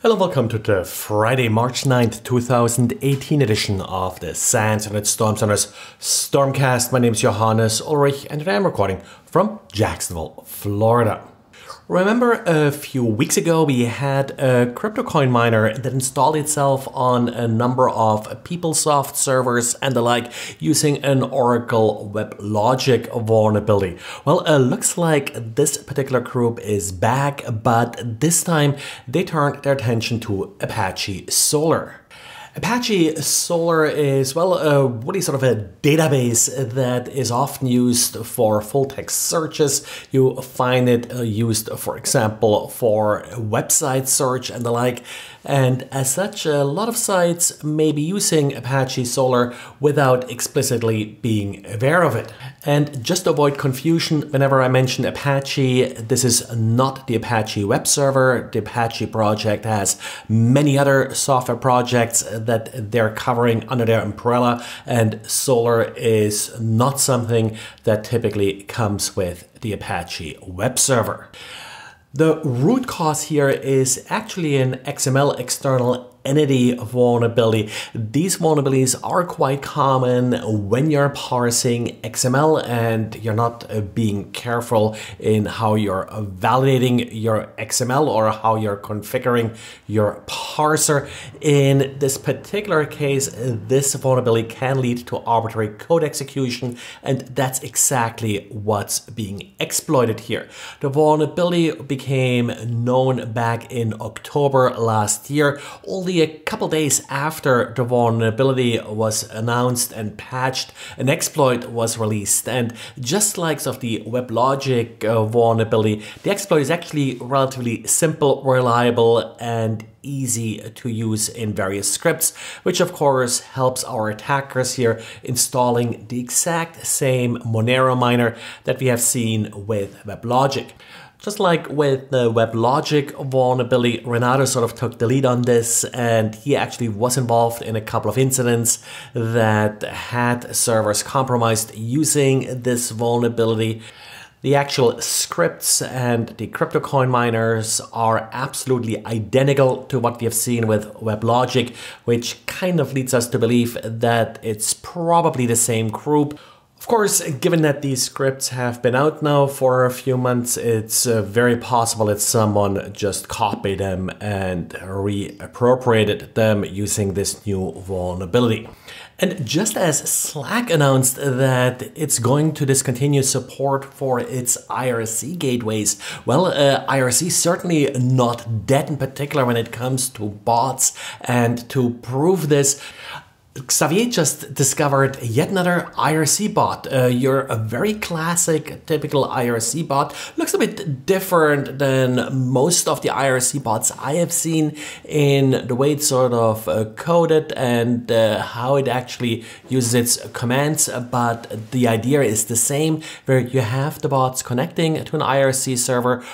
Hello, welcome to the Friday, March 9th, 2018 edition of the SANS Internet Storm Center's Stormcast. My name is Johannes Ulrich and today I'm recording from Jacksonville, Florida. Remember a few weeks ago we had a crypto coin miner that installed itself on a number of PeopleSoft servers and the like using an Oracle WebLogic vulnerability. Well, it looks like this particular group is back, but this time they turned their attention to Apache Solr. Apache Solr is, well, a really sort of a database that is often used for full text searches. You find it uh, used, for example, for website search and the like. And as such, a lot of sites may be using Apache Solr without explicitly being aware of it. And just to avoid confusion, whenever I mention Apache, this is not the Apache web server. The Apache project has many other software projects that they're covering under their umbrella, and Solr is not something that typically comes with the Apache web server. The root cause here is actually an XML external entity vulnerability. These vulnerabilities are quite common when you're parsing XML and you're not uh, being careful in how you're validating your XML or how you're configuring your parser. In this particular case, this vulnerability can lead to arbitrary code execution, and that's exactly what's being exploited here. The vulnerability became known back in October last year, only a couple days after the vulnerability was announced and patched, an exploit was released. And just like of the WebLogic uh, vulnerability, the exploit is actually relatively simple, reliable, and easy to use in various scripts, which of course helps our attackers here installing the exact same Monero miner that we have seen with WebLogic. Just like with the WebLogic vulnerability, Renato sort of took the lead on this and he actually was involved in a couple of incidents that had servers compromised using this vulnerability. The actual scripts and the crypto coin miners are absolutely identical to what we have seen with WebLogic, which kind of leads us to believe that it's probably the same group of course, given that these scripts have been out now for a few months, it's uh, very possible that someone just copied them and reappropriated them using this new vulnerability. And just as Slack announced that it's going to discontinue support for its IRC gateways, well, uh, IRC certainly not dead in particular when it comes to bots. And to prove this, Xavier just discovered yet another IRC bot. Uh, you're a very classic, typical IRC bot. Looks a bit different than most of the IRC bots I have seen in the way it's sort of uh, coded and uh, how it actually uses its commands. But the idea is the same, where you have the bots connecting to an IRC server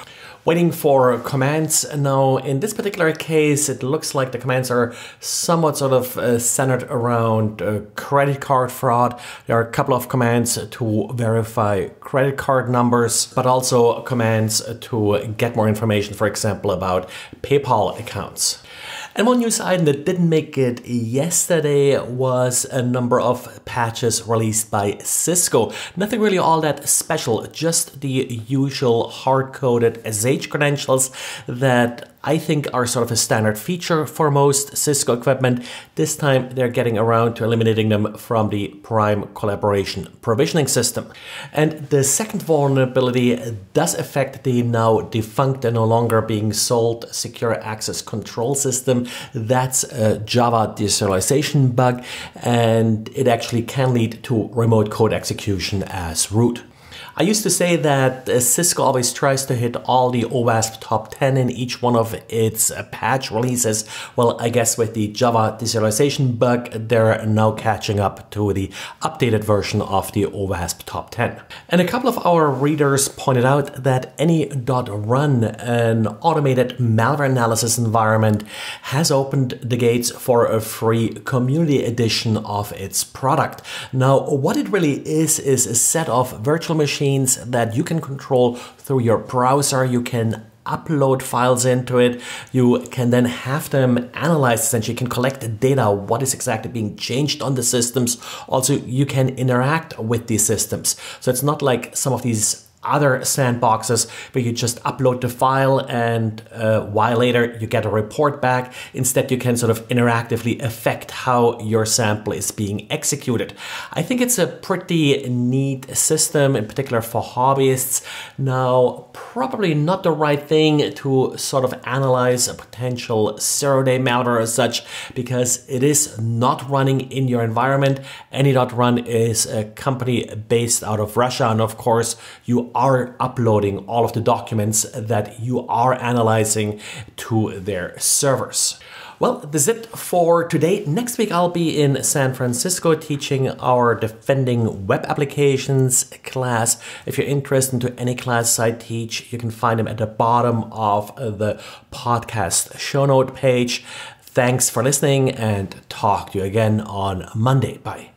waiting for commands. Now, in this particular case, it looks like the commands are somewhat sort of uh, centered around uh, credit card fraud. There are a couple of commands to verify credit card numbers, but also commands to get more information, for example, about PayPal accounts. And one news item that didn't make it yesterday was a number of patches released by Cisco. Nothing really all that special, just the usual hard-coded SSH credentials that I think are sort of a standard feature for most Cisco equipment. This time they're getting around to eliminating them from the Prime collaboration provisioning system. And the second vulnerability does affect the now defunct and no longer being sold secure access control system. That's a Java deserialization bug and it actually can lead to remote code execution as root. I used to say that uh, Cisco always tries to hit all the OWASP top 10 in each one of its uh, patch releases. Well, I guess with the Java deserialization bug, they're now catching up to the updated version of the OWASP top 10. And a couple of our readers pointed out that any.run, an automated malware analysis environment, has opened the gates for a free community edition of its product. Now, what it really is, is a set of virtual machines machines that you can control through your browser. You can upload files into it. You can then have them analyzed essentially. You can collect the data, what is exactly being changed on the systems. Also, you can interact with these systems. So it's not like some of these other sandboxes where you just upload the file and a while later you get a report back. Instead, you can sort of interactively affect how your sample is being executed. I think it's a pretty neat system, in particular for hobbyists. Now, probably not the right thing to sort of analyze a potential zero-day malware as such, because it is not running in your environment. Any.Run is a company based out of Russia, and of course, you are uploading all of the documents that you are analyzing to their servers. Well, that's it for today. Next week, I'll be in San Francisco teaching our Defending Web Applications class. If you're interested into any classes I teach, you can find them at the bottom of the podcast show note page. Thanks for listening and talk to you again on Monday. Bye.